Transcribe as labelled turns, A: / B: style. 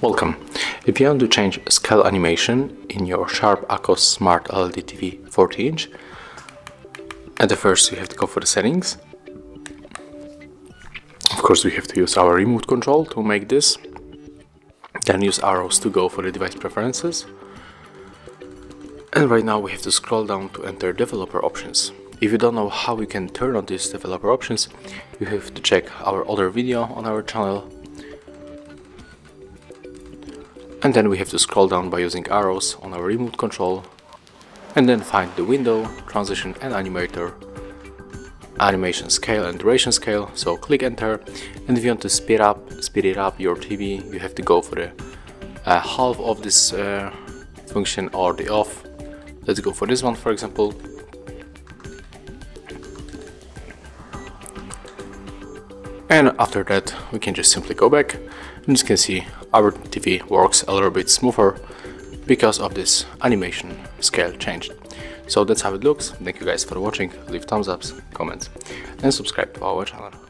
A: Welcome. If you want to change scale animation in your Sharp Aquos Smart LED TV 40 inch, at the first you have to go for the settings. Of course we have to use our remote control to make this. Then use arrows to go for the device preferences. And right now we have to scroll down to enter developer options. If you don't know how you can turn on these developer options, you have to check our other video on our channel and then we have to scroll down by using arrows on our remote control and then find the window, transition and animator, animation scale and duration scale, so click enter and if you want to speed up, speed it up your TV, you have to go for the uh, half of this uh, function or the off. Let's go for this one for example. And after that we can just simply go back and you can see our TV works a little bit smoother because of this animation scale changed. So that's how it looks. Thank you guys for watching. Leave thumbs ups, comments and subscribe to our channel.